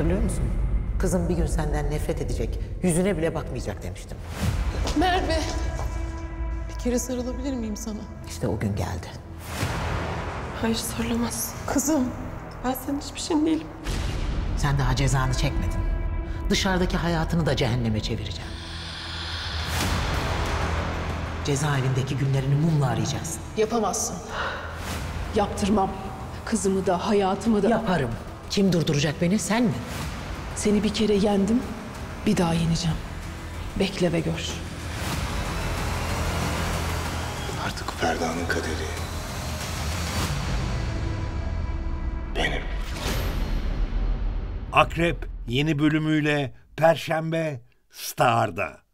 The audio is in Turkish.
Hatırlıyor musun? Kızım bir gün senden nefret edecek, yüzüne bile bakmayacak demiştim. Merve. Bir kere sarılabilir miyim sana? İşte o gün geldi. Hayır sarılamazsın. Kızım. Ben senin hiçbir şeyin değilim. Sen daha cezanı çekmedin. Dışarıdaki hayatını da cehenneme çevireceğim. Cezaevindeki günlerini mumla arayacaksın. Yapamazsın. Yaptırmam. Kızımı da hayatımı da. Yaparım. Kim durduracak beni, sen mi? Seni bir kere yendim. Bir daha yeneceğim. Bekle ve gör. Artık Ferda'nın kaderi benim. Akrep yeni bölümüyle Perşembe Star'da.